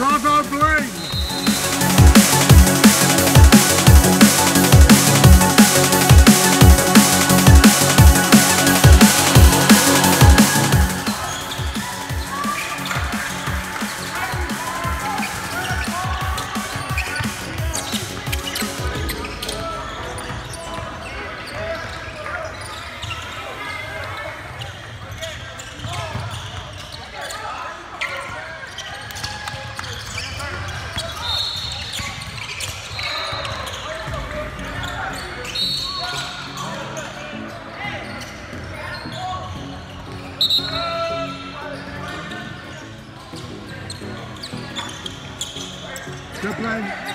Bravo Blaine! Play.